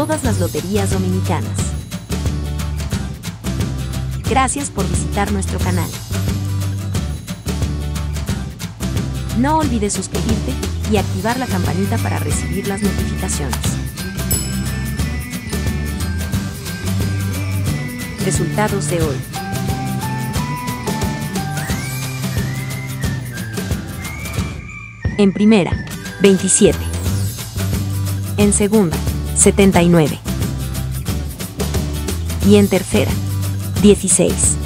todas las loterías dominicanas. Gracias por visitar nuestro canal. No olvides suscribirte y activar la campanita para recibir las notificaciones. Resultados de hoy. En primera, 27. En segunda, 79. Y en tercera, 16.